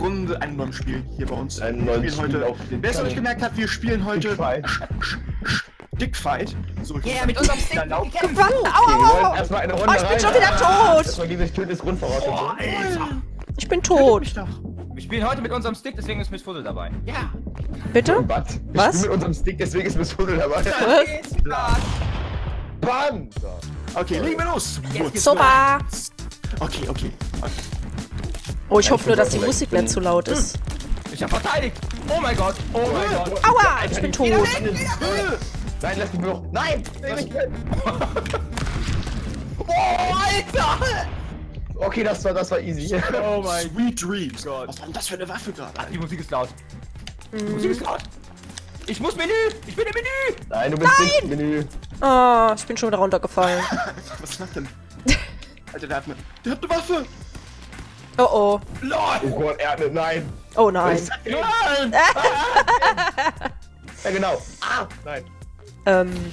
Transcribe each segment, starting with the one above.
Runde ein neues Spiel hier bei uns. Ein neues Spiel heute. auf den Wer es noch nicht Kanal. gemerkt hat, wir spielen heute Dickfight. Dickfight. So, ich Ja, mit unserem Stick Aua, wollen aua, aua. erstmal eine Oh, Runde ich bin schon wieder tot. Das war diese tödliche Grundvoraussetzung. Oh. Ich bin tot. Wir spielen heute mit unserem Stick, deswegen ist Miss Fuddle dabei. Ja. Bitte? Was? Was? Ich mit unserem Stick, deswegen ist Miss Fuddle dabei. Was? Bam! So. Okay, legen wir los. Super. Okay, okay. okay. Oh, ich hoffe nur, dass die. Musik nicht zu laut ist. Ich hab verteidigt. Oh mein Gott. Oh mein Gott. Aua, ich bin tot. Nein, lass mich noch. Nein! Lass mich Oh, Alter. Okay, das war, das war easy. Oh mein Sweet Dreams. Gott. Was war denn das für eine Waffe gerade? Die Musik ist laut. Die Musik ist laut. Ich muss Menü. Ich bin im Menü. Nein, du bist nicht im Menü. Oh, ich bin schon wieder runtergefallen. Was macht denn? Alter, der hat eine, der hat eine Waffe. Oh oh. LOL. Oh Gott, er eine. Nein. Oh nein. Nein! Ja, genau. Ah! Nein. Ähm,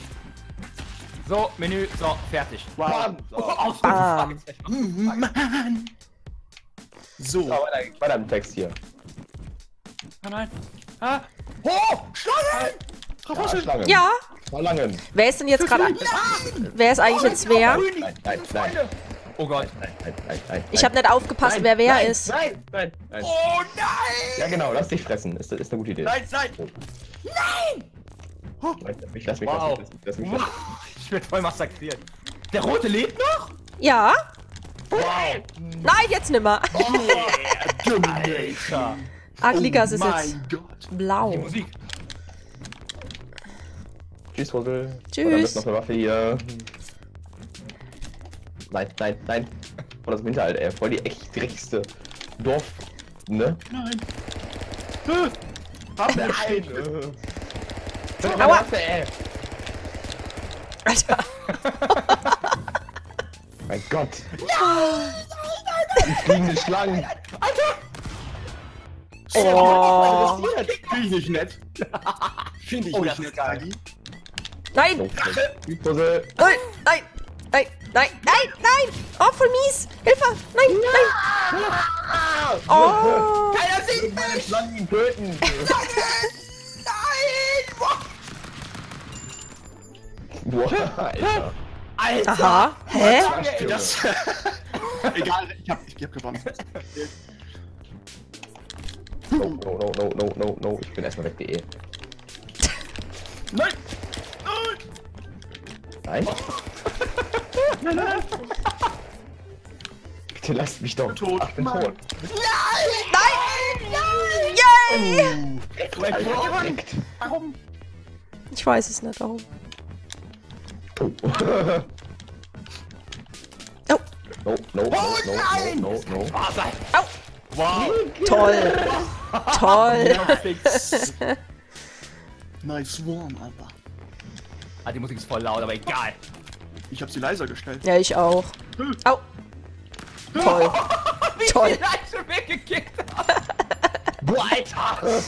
So, Menü. So, fertig. Bam! Oh, So. auf Bam. Mann! So, So, weiter, weiter im Text hier. Oh nein. Ah. Oh, Schlangen. Ja, Schlangen. ja. Schlangen. Wer ist denn jetzt gerade... Wer ist eigentlich jetzt wer? Nein, nein, nein. Oh Gott. Nein, nein, nein, nein. Ich habe nicht aufgepasst, Nein, wer wer nein, ist. Nein, nein, nein. Oh nein. Ja, genau, lass dich fressen. Ist, ist eine gute Idee. Nein, nein. Nein, lass mich, lass mich, Wow. lass mich, lass mich, lass mich. Ich werde voll massakriert. Der Rote lebt noch? Ja? Wow. Nein, jetzt nimmer. Alter. Agligas ist oh jetzt mein Gott. Die blau. Musik. Tschüss, Rosel. Tschüss. Oh, dann ist noch eine Waffe hier. Nein, nein, nein. Voll das Hinterhalt, ey. Voll die echt dreckigste Dorf. Ne? Nein. Äh, Hab Nein! nein. Aua. Waffe, ey. Alter. Mein Gott. Die fliegende Schlangen. Oh. Finde ich nicht nett. Finde ich Oh, nicht nett. Agi. Nein. Rosel. Nein. Nein. Nein. Nein. Nein. Nein. Oh, voll mies. Hilfe. Nein. Nein. Oh. Keiner sieht mich. Schlangen ihn töten. Nein. Boah, Alter. Alter. Aha. Hä? Das. Egal, ich hab, ich hab gewonnen. No, no, no, no, no, no, no. Ich bin erstmal weg.de. Nein! Nein! Nein? Nein, nein! Bitte lasst mich doch. tot. Ach, ich bin Mann. tot. Nein. Yay. Alter, direkt. Warum? Ich weiß es nicht, warum. Oh. Oh. No, no, no, no, nein! no, no, no. Warte. Au. Wow. Toll. Toll. Nice one, Alter. Ah, die Musik ist voll laut, aber egal. Ich hab sie leiser gestellt. Ja, ich auch. Au. Toll. Wie Toll. die weggekickt. Boah, Alter!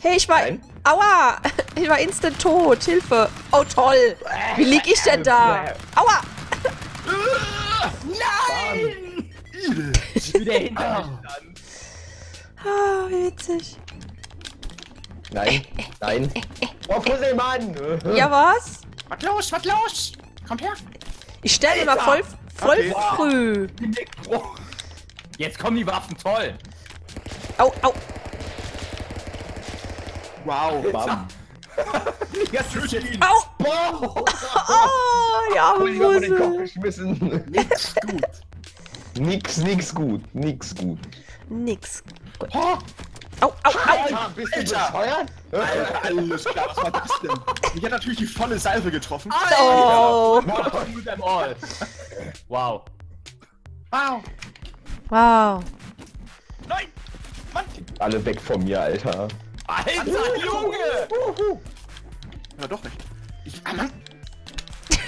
Hey, ich war. Nein. Aua! Ich war instant tot. Hilfe. Oh, toll. Wie lieg ich denn da? Aua! Nein! Ich bin der hinter mich stand. Ah, wie witzig. Nein, nein. Oh, Fusselmann! Ja, was? Was los, was los? Kommt her! Ich stelle immer voll, voll Okay. früh. Jetzt kommen die Waffen, toll. Au, au. Wow, Bam. Jetzt töte ihn. Au! Boah! Oh, ja, Hab ich auf den Kopf Fussel. geschmissen. nix gut. Nix, nix gut, nix gut. Nix. Gut. Oh, Au, au, au. Alter, bist du Alter. bescheuert? Alter, alles klar, was war das denn? Ich hat natürlich die volle Salve getroffen. Oh. Wow. Wow. Wow! Wow. Nein! Mann! Alle weg von mir, Alter. Alter, Junge! Ja, doch nicht. Ich, ah, Mann.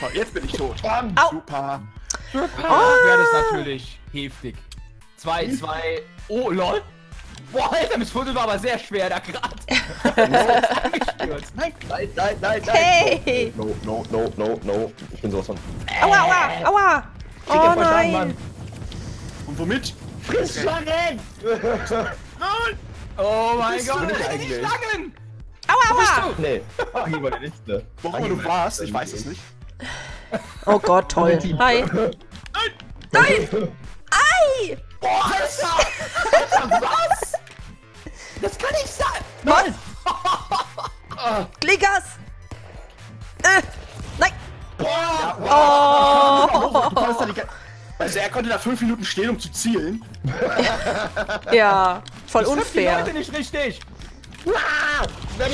So, jetzt bin ich tot. Bam! Au. Super. Ah, wäre das natürlich heftig. 2, 2. Oh, lol. Boah, Alter, Miss Fuddle war aber sehr schwer da gerade. Nein, Nein, nein, nein, nein! Hey. No, no, no, no, no. Ich bin sowas von. Aua, aua, aua. Oh nein. Mann. Und womit? Friss Schlangen! Nein! Nein! Oh mein bist du Gott, denn die eigentlich? Schlangen! Aua, aua. Nee. Hier war der nächste. Wo auch immer du warst, ich weiß es nicht. Oh Gott, toll. Hi. Nein! Ei! Boah, Alter! Alter, was? Das kann nicht sein! Mann! Glickers! Äh, nein! Oh! Konntest da die ga- also er konnte da fünf Minuten stehen, um zu zielen. Ja, voll Ich treffe die unfair. Leute nicht richtig! Nein, nein,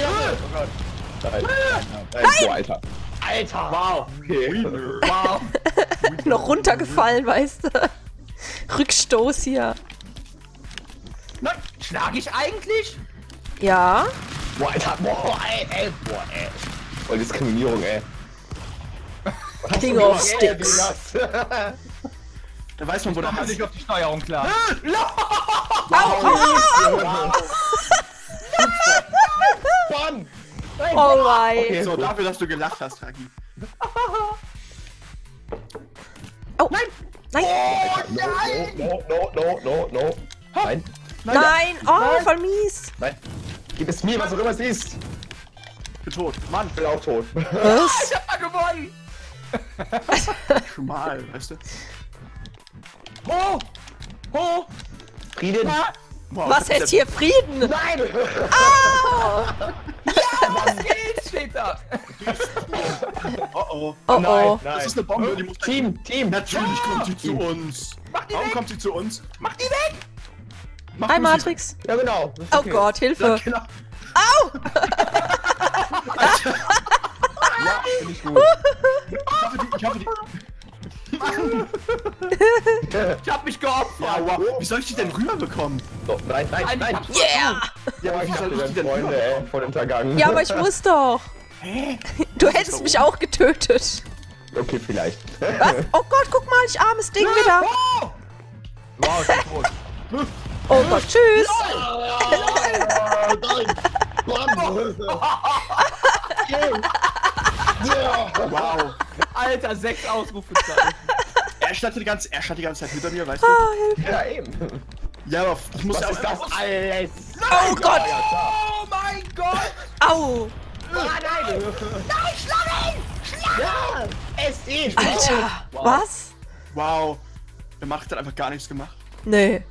nein. So, Alter. Alter, wow! Okay. Wow! Noch runtergefallen, weißt du? Rückstoß hier. Nein, schlag ich eigentlich? Ja. Boah, Alter. Boah, ey, ey. Boah, ey. Voll Diskriminierung, ey. King of Sticks. Da weiß man, wo der Hass nicht auf die Steuerung klar. Bam! Oh mein. Okay. So, dafür, dass du gelacht hast, Ragi. Oh. Nein. Nein. No, no, no, no, no, no. Nein, Nein. Oh, voll mies. nein. Gib es mir, was auch immer es ist. Ich bin tot. Mann, Ich bin auch tot. Was? Ich hab mal gewonnen! schmal, weißt du? Ho! Ho! Frieden. Wow, Was jetzt hier Frieden? Nein! Was geht's, steht da? Oh oh. Oh Nein, oh. nein. Das ist eine Bombe, die muss Team, Team. Natürlich kommt sie zu uns. Mach die Warum weg! kommt sie zu uns? Mach die weg! Mach Hi Matrix. Ja, genau. Oh okay. Gott, Ja, Hilfe. genau. Ja, finde ich gut. Ich hoffe, die, ich hoffe, die. Ich hab mich geopfert! Ja, wow. Wie soll ich die denn rüberbekommen? So, nein, nein, Nein, nein. ich Yeah. Ja, aber Ich wie soll hab ich die denn Freunde, ey, von hintergangen. Ja, aber ich muss doch. Du hättest mich auch getötet. Okay, vielleicht. Was? Oh Gott, guck mal, ich armes Ding wieder. Wow, ich bin tot. Oh Gott, tschüss. Wow. Alter, sechs Ausrufezeichen. Er stand die ganze, er stand die ganze Zeit hinter mir, weißt du? Ah, Hilfe. Ja, eben. Ja, aber ich muss Was auch das alles? Oh Gott. Oh mein Gott! Au. Ja, es ist. Alter. Was? Wow. Der Macht hat einfach gar nichts gemacht. Nee.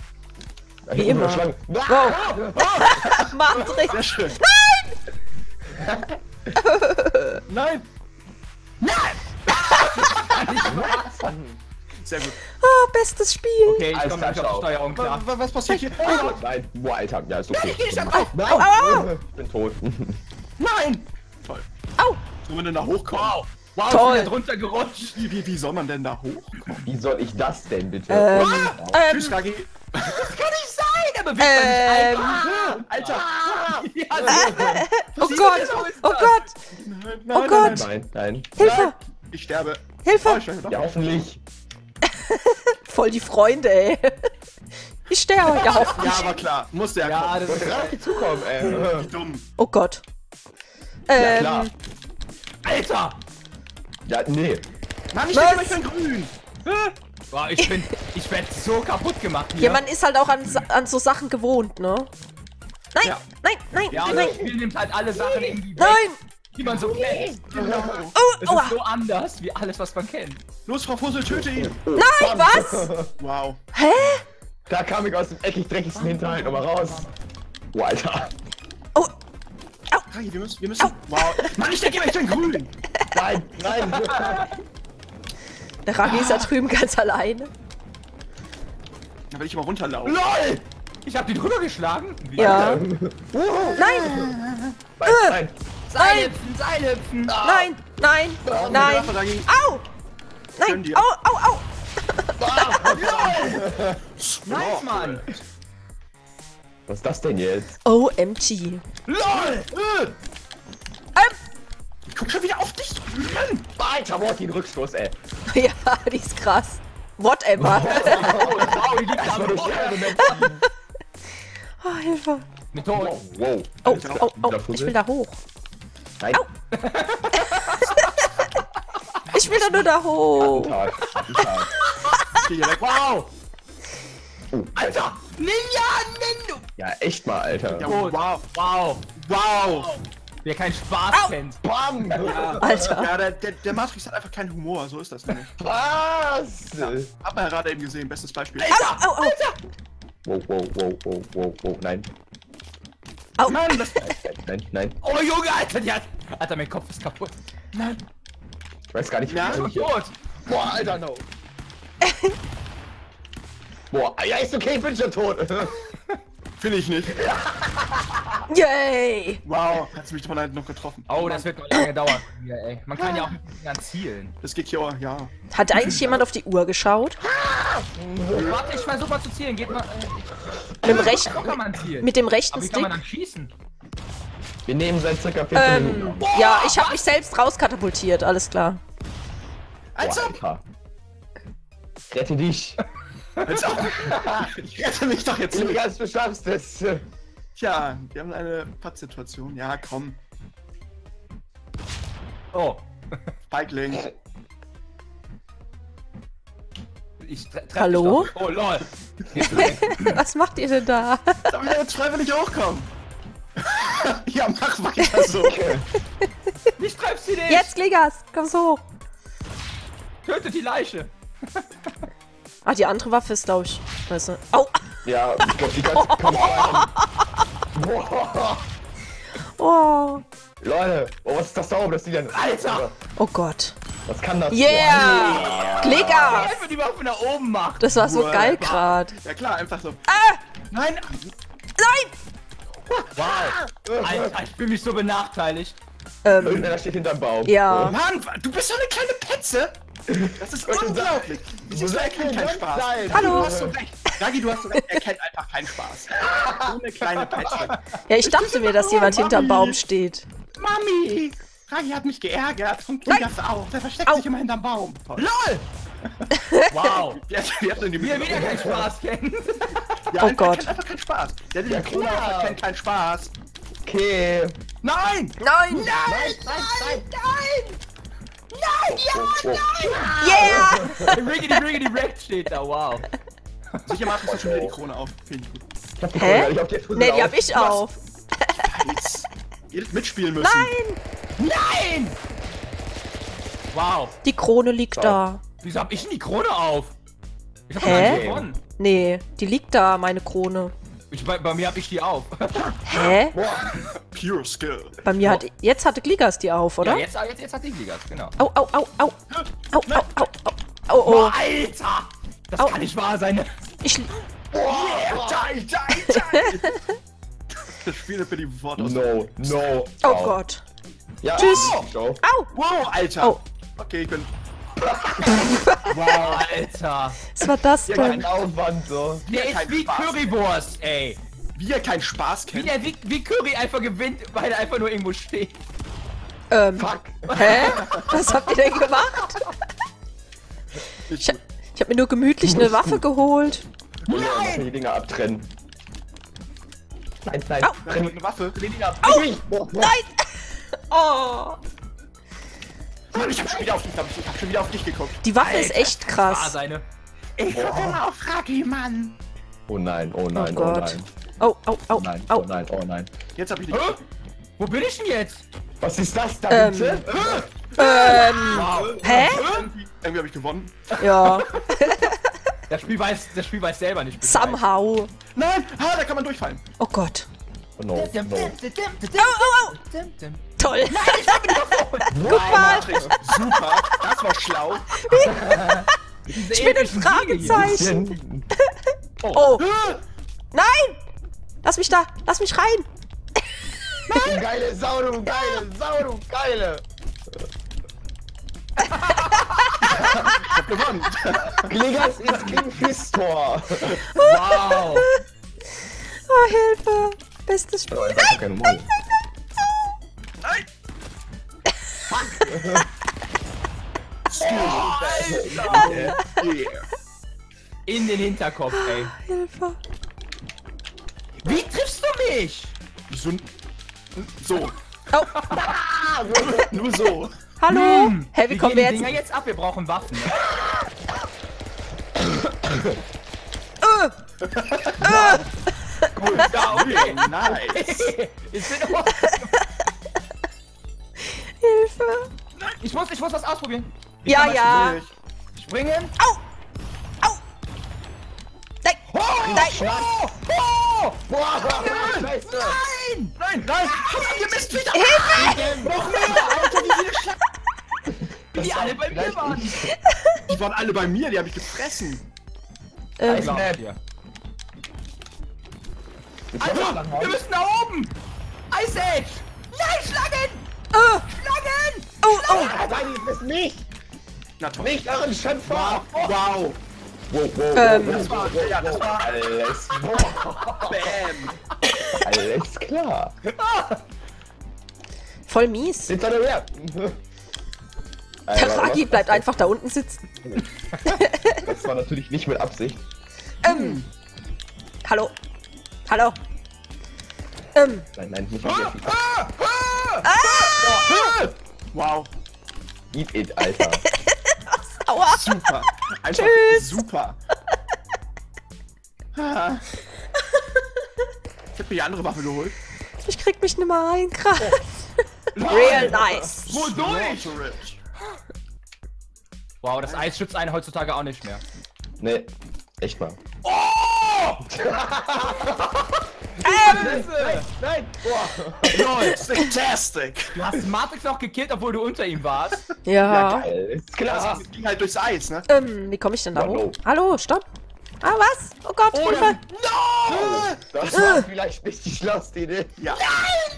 Wie immer. Schlangen. Wow. Matrix. Sehr schön. Nein! Sehr gut. Ah, bestes Spiel. Okay, ich komme nicht auf die Steuerung klar. wa- Was passiert hier? Nein, boah, Alter. Ja, ist okay. Ich hab drauf! Nein, Au, ich bin tot. Nein! Toll. Au. Soll man denn da hochkommen? Wow! Wow, Toll. ich bin da drunter gerutscht! Wie, wie, wie soll man denn da hochkommen? Wie soll ich das denn bitte? Ähm, ähm, Tschüss, Ragi. Das kann nicht sein! Er bewegt Ähm. man Alter. nicht ein. Ja, so. oh Gott, oh Gott, Nein, oh Gott, Nein, nein. Hilfe, Ich sterbe. Oh, Hilfe. ich sterbe doch. Ja, hoffentlich. Voll die Freunde, ey. Ich sterbe, ja Ja, hoffentlich. aber klar. Musste ja, Ja, kommen. das Wollte ist gerade auf die zukommen, ey. Dumm. Oh Gott. Ja, Ähm, klar. Alter! Ja, nee. Mann, ich Was? ich bin grün. Boah, ich bin. Ich werd so kaputt gemacht hier. ja, man ist halt auch an, an so Sachen gewohnt, ne? Nein, Ja. nein, nein, ja, und nein, das Spiel nimmt halt alle Sachen irgendwie weg, nein. die man so kennt. Oh, Es ist so anders wie alles, was man kennt. Los, Frau Fussel, töte ihn. Nein, was? Wow. Hä? Da kam ich aus dem eckig dreckigsten Hinterhalt nochmal raus. Oh, Alter. Oh, Ragi, wir müssen, wir müssen. Wow. Mann, ich denke, ich bin grün. Nein, nein. der Ragi ist da drüben ganz alleine. Da will ich mal runterlaufen. LOL! Ich hab die drüber geschlagen. Wie? Ja. Nein, Nein, nein. Seilhüpfen, Seilhüpfen. nein, nein, nein. Waffe, Ragi. Au! Nein, au, au, au. Nice, Mann. Was ist das denn jetzt? OMG. LOL! Guck schon wieder auf dich. Mann. Alter, boah, den Rückstoß, ey. ja, die ist krass. Whatever. Wow, die liegt am Boden. Oh, Hilfe. Mit. Wow. Oh, Alter, oh, oh, wieder ich will da hoch. Nein. Au. Ich will da nur da hoch. Attentat. Attentat. Geh hier weg. Wow! Oh, Alter! Nimm ja, nimm du! Ja, echt mal, Alter. Ja, Gut. wow. Wow. Wow. Wer keinen Spaß kennt. Bam! Alter. Ja, der, der, der Matrix hat einfach keinen Humor, so ist das nämlich. Was? Hab man ja gerade eben gesehen, bestes Beispiel. Au, au, au. Wow, wow, wow, wow, wow, wow, nein. Au. Mann, das, Nein, nein, nein. Oh Junge, Alter, die hat. Alter, mein Kopf ist kaputt. Nein. Ich weiß gar nicht, Ja. wie Ich bin tot. Boah, Alter, no. Boah, ja, ist okay, ich bin schon tot. finde ich nicht. Yay. Wow, hast du mich doch mal noch getroffen. Oh, das wird noch lange dauern. Ja, ey. Man kann ja auch mit den Fingern zielen. Das geht hier, ja. Hat eigentlich jemand auf die Uhr geschaut? Warte, ich versuch mal zu zielen. Geht mal. Äh, Mit dem rechten, so kann man zielen. mit dem rechten Aber wie kann Stick? man dann schießen? Wir nehmen seit circa 14 Ähm, Minuten. ja, ich habe mich selbst rauskatapultiert, alles klar. Als Boah, ob! Alter. Rette dich. Als ob! Ich rette mich doch jetzt nicht. Ilias, du schaffst es. Tja, wir haben eine Pattsituation. Ja, komm. Oh. Feigling. Ich tre treff Hallo? doch. Oh, lol. Was macht ihr denn da? Darf ich jetzt freiwillig hochkommen? ja, mach weiter so. Ich treff sie nicht. Jetzt, Gligas, komm so hoch. Tötet die Leiche. Ah, die andere Waffe ist, glaube ich. Weißt du. Au! Ja, ich glaube, die ganze rein. Boah. Oh. Leute, oh, was ist das da oben? Das sieht ja... Alter! Oh Gott. Was kann das? Yeah! Gligas! Einfach die Waffe nach oben macht. Das war so Wow. geil grad. Ja klar, einfach so. Ah! Nein! Nein! Wow. Alter, ich fühle mich so benachteiligt. Ähm, Irgendeiner steht hinterm Baum. ja. Mann, du bist so eine kleine Petze! Das ist unglaublich! Er kennt keinen kein Spaß? Hallo. Du hast so recht. Ragi, du hast so recht. Er kennt einfach keinen Spaß. So eine kleine Petze. Ja, ich dachte mir, dass jemand hinterm Baum steht. Mami! Ragi hat mich geärgert und Gligas auch. Der versteckt Au. sich immer hinterm Baum. Toll. LOL! Wow. Die hat, die hat in die Wie er Mitte- wieder keinen Spaß kennt. Ja, Oh einfach- Gott. kennt einfach keinen Spaß. Der, der Ja, Krone hat, kennt keinen Spaß. Okay. Nein! Nein! Nein! Nein! Nein! Oh, oh. Yeah! Riggedy Riggedy Wrecked steht da, wow. Sicher macht uns schon wieder die Krone auf. Finde ich gut. Ich hab die Hä? Krone, ich hab die Nee, die auf. hab ich auf. Jetzt. Ihr hättet mitspielen müssen. Nein! Nein! Wow. Die Krone liegt da. Wieso hab ich denn die Krone auf? Ich hab Hä? gewonnen. Nee, die liegt da, meine Krone. Ich, bei, bei mir hab ich die auf. Hä? Pure Skill. Bei mir hat. Jetzt hatte Gligas die auf, oder? Ja, jetzt, jetzt, jetzt hat die Gligas, genau. Au, au, au, au. Au, au, au, au. Oh, oh. Alter! Das Au. kann nicht wahr sein. Ich. Geil, geil, geil! Das Spiel für die Worte aus. No, no. Oh Au. Gott. Ja. Tschüss. Ciao. Au! Wow, Alter! Oh. Okay, ich bin. Wow, Alter. Was war das denn? Kein Aufwand, so. Der ist wie Spaß. Currywurst, ey. Wie er keinen Spaß Wie kennt. der wie, wie Curry einfach gewinnt, weil er einfach nur irgendwo steht. Ähm, Fuck. hä? Was habt ihr denn gemacht? Ich. Ich hab mir nur gemütlich eine Waffe geholt. Müssen die Dinger abtrennen. Nein, nein. Au. Nein, mit einer Waffe. Au! Nein! Oh. Mann, ich hab schon wieder auf dich, ich hab schon wieder auf dich geguckt. Die Waffe ist echt War krass. seine. Ich guck immer auf Ragi, Mann. Oh nein, oh nein, Oh oh, Gott. nein. Oh, au, au, Oh nein, oh nein, oh nein. Jetzt hab ich dich. Hä? Wo bin ich denn jetzt? Was ist das da Ähm. bitte? Ähm, Wow. hä? Irgendwie, irgendwie hab ich gewonnen. Ja. Das Spiel weiß, das Spiel weiß selber nicht. Somehow. Nein! Ah, da kann man durchfallen. Oh Gott. Oh no, no. Au, au, au. Toll. Guck mal. Matrix. Super. Das war schlau. Ich bin ein Fragezeichen. Bisschen- Oh. Nein! Lass mich da. Lass mich rein. Du geile Sau, du geile Sau, du geile. Gewonnen. Gligas ist King Fistor. Wow. Oh, Hilfe. Bestes Spiel. Oh, das ist keine Mund. Nein! Yeah. In den Hinterkopf, ey. Hilfe. Wie triffst du mich? So. So. Oh. Nur so. Hallo. Hm, Hä, wie kommen gehen wir die jetzt? Dinger jetzt ab? Wir brauchen Waffen. Äh, Gut, ja, okay. Nice. Ist in Ordnung. Hilfe. Ich muss, ich muss was ausprobieren. Ich Ja, ja. Durch. Springen. Au! Au! Nein! Oh, Nein! Oh, oh, Boah, Scheiße. nein, nein, nein. Ihr müsst wieder. Hilfe! Noch mehr, Alter, wie viele Schla Die alle bei mir waren. ich. Die waren alle bei mir, die habe ich gefressen. Ähm, Glaub dir. Ich Alter, lang wir müssen nach oben. Ice Age. Nein, Schlangen. äh, Schlangen. oh, oh. Nein, ich bin nicht! Na toll. Nicht euren Schöpfer! Wow. Wow, wow, wow, Ähm. Das war, ja, das war Alles, Bam. alles klar. Voll mies. Sind alle her. Der Ragi bleibt einfach da unten sitzen. Das war natürlich nicht mit Absicht. Ähm. Hallo. Hallo. Ähm. Nein, nein, nicht mit Absicht. Wow. Eat it, Alter. Aua. Super. Einfach Tschüss. super. Ah. Ich hab mir die andere Waffe geholt. Ich krieg mich nicht mehr rein, krass. Real nice. Wodurch? Wow, das Eis schützt einen heutzutage auch nicht mehr. Nee, echt mal. Ähm. Nein! Boah! Lol, fantastic. Du hast Matrix noch gekillt, obwohl du unter ihm warst. Ja. Geil, ist klar. Das ging halt durchs Eis, ne? Ähm, wie komme ich denn da Oh, no. hoch? Hallo, stopp. Ah, was? Oh Gott, Hilfe. No! Das war vielleicht nicht die schlauste Idee. Ja.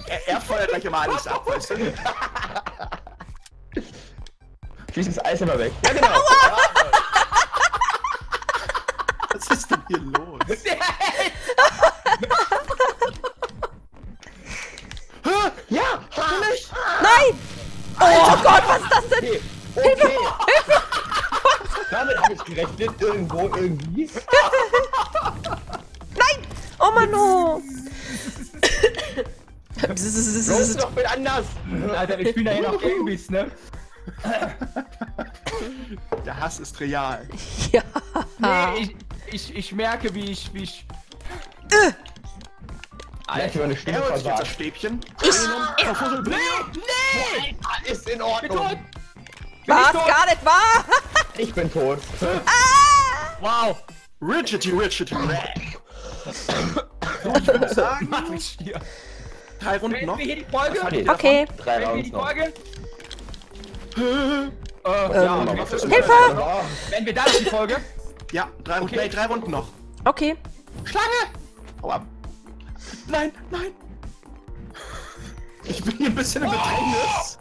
Er, er feuert gleich immer alles ab, weißt du? Schieß das Eis immer weg. Ja, genau. Was ist denn hier los? Ja! Nein! Oh, Gott, was ist das denn? Okay, okay. Damit habe ich gerechnet, irgendwo, irgendwie. Nein! Oh Mann, oh. Los doch mit anders! Alter, wir spielen da hier noch Gamebeats, ne? Hass ist real. ja. Nee, ich, ich, ich merke, wie ich, wie ich... Vielleicht über eine Stimme Er sich jetzt das versagt. Stäbchen. Ich- Auf Fussel- Nee! Ist in Bin Ordnung. tot! Was? tot? Gar nicht wahr? Ich bin tot. Wow! Richety, Richety, Rack. So, ich würde sagen, Matrix hier. drei Runden noch. wir hier die Folge? Okay. Drei Rounds die. Folge? Äh, ja, Ähm, Hilfe! Oh, Beenden wir da die Folge? Ja, drei Runden. Okay. Nee, drei Runden noch. Okay. Schlange! Hau ab. Nein, nein. Ich bin hier ein bisschen im Bedrängnis.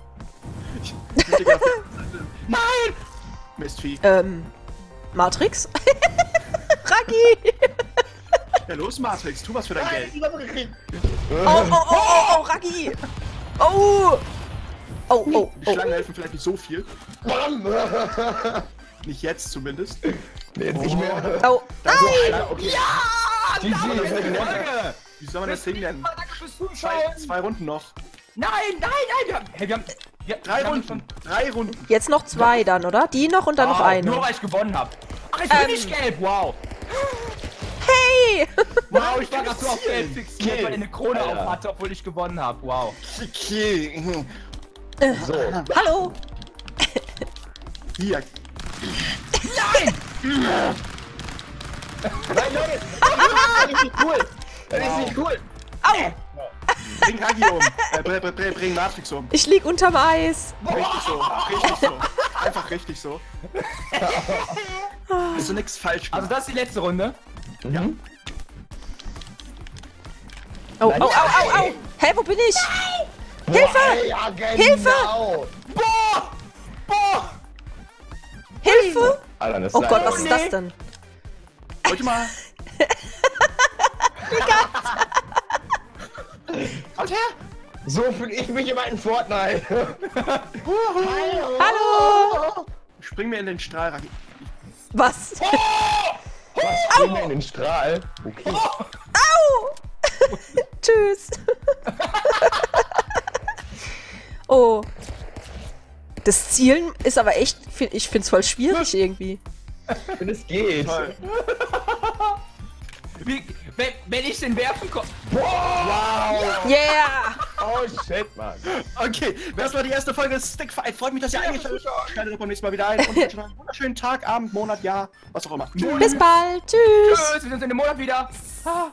Dir gerne- nein! Mistvieh. Ähm, Matrix? Ragi! Ja, los, Matrix, tu was für dein Geld. Oh, oh, oh, oh, oh, Ragi! Oh! Oh, oh, Die oh. Schlangen helfen vielleicht nicht so viel. Bam! Nicht jetzt zumindest. Nee, jetzt nicht mehr. Oh, Dann nein! so, okay. Ja! GG, das ist die Folge. Folge! Wie soll man das fürs Zwei, Zuschauen! zwei Runden noch. Nein, nein, nein! Wir haben, hey, wir haben, wir, Drei Runden. Drei Runden. Jetzt noch zwei dann, oder? Die noch und dann noch Wow, eine. Nur weil ich gewonnen habe. Ach, ich bin Ähm. nicht gelb, wow! Hey! Wow, ich war gerade so auf gelb fixiert, weil er eine Krone Alter. auf hatte, obwohl ich gewonnen habe. Wow. Okay. So. Hallo! Hier. Nein! Nein, Leute! Das ist nicht cool! Das ist nicht cool! Au! Bring Ragi um. Äh, bring, bring, bring Matrix um. Ich lieg unterm Eis. Richtig so. Richtig so. Einfach richtig so. Hast du nichts falsch Also gemacht. das ist die letzte Runde. Mhm. Oh, Nein. oh, au, au, au! Hä, wo bin ich? Hilfe! Boah, ja, genau. Hilfe! Boah! Boah! Hilfe! Alter, das Oh Gott, was Oh, ist nee. das denn? Heute mal. Kommt her. So fühle ich mich immer in Fortnite. Hallo! Spring mir in den Strahl, Ragi. Was? Was bringt mir in den Strahl? Okay. Au! Tschüss. Oh. Das Zielen ist aber echt, ich find's voll schwierig irgendwie. Ich finde, es geht. Toll. Wie, wenn, wenn ich den werfen konnte. Wow! Yeah! Oh shit, Mann. Okay, das war die erste Folge des Stickfight. Freut mich, dass ihr eingeschaltet habt. Schaltet beim nächsten Mal wieder ein und wünsche noch einen wunderschönen Tag, Abend, Monat, Jahr, was auch immer. Bis bald. Tschüss. Tschüss, wir sehen uns in dem Monat wieder. Ah.